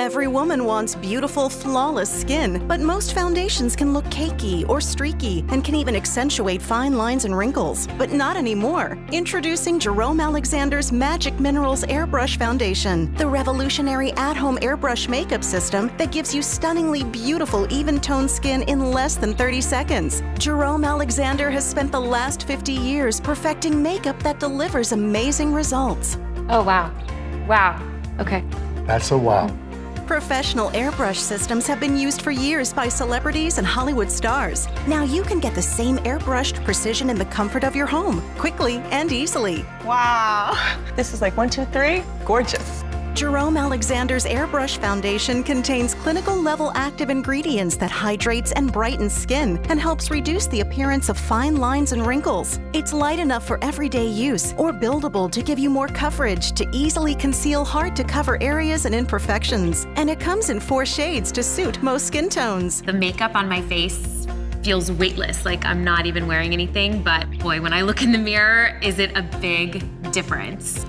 Every woman wants beautiful, flawless skin, but most foundations can look cakey or streaky and can even accentuate fine lines and wrinkles. But not anymore. Introducing Jerome Alexander's Magic Minerals Airbrush Foundation, the revolutionary at home airbrush makeup system that gives you stunningly beautiful, even toned skin in less than 30 seconds. Jerome Alexander has spent the last 50 years perfecting makeup that delivers amazing results. Oh, wow. Wow. Okay. That's a wow. Professional airbrush systems have been used for years by celebrities and Hollywood stars. Now you can get the same airbrushed precision in the comfort of your home, quickly and easily. Wow. This is like one, two, three. Gorgeous. Jerome Alexander's Airbrush Foundation contains clinical level active ingredients that hydrates and brightens skin and helps reduce the appearance of fine lines and wrinkles. It's light enough for everyday use or buildable to give you more coverage to easily conceal hard to cover areas and imperfections. And it comes in four shades to suit most skin tones. The makeup on my face feels weightless, like I'm not even wearing anything. But boy, when I look in the mirror, is it a big difference?